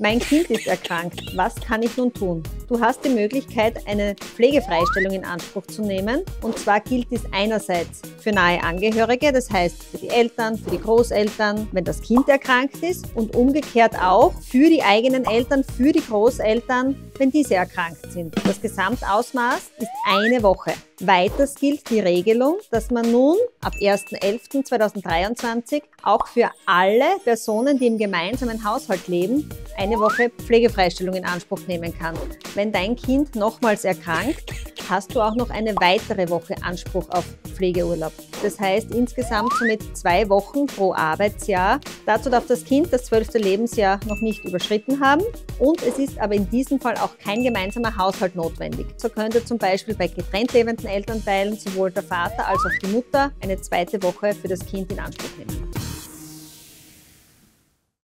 Mein Kind ist erkrankt. Was kann ich nun tun? Du hast die Möglichkeit, eine Pflegefreistellung in Anspruch zu nehmen. Und zwar gilt dies einerseits für nahe Angehörige, das heißt für die Eltern, für die Großeltern, wenn das Kind erkrankt ist und umgekehrt auch für die eigenen Eltern, für die Großeltern, wenn diese erkrankt sind. Das Gesamtausmaß ist eine Woche. Weiters gilt die Regelung, dass man nun ab 1.11.2023 auch für alle Personen, die im gemeinsamen Haushalt leben, eine Woche Pflegefreistellung in Anspruch nehmen kann. Wenn dein Kind nochmals erkrankt, hast du auch noch eine weitere Woche Anspruch auf Pflegeurlaub. Das heißt insgesamt somit zwei Wochen pro Arbeitsjahr. Dazu darf das Kind das zwölfte Lebensjahr noch nicht überschritten haben und es ist aber in diesem Fall auch kein gemeinsamer Haushalt notwendig. So könnte zum Beispiel bei getrennt lebenden Elternteilen sowohl der Vater als auch die Mutter eine zweite Woche für das Kind in Anspruch nehmen.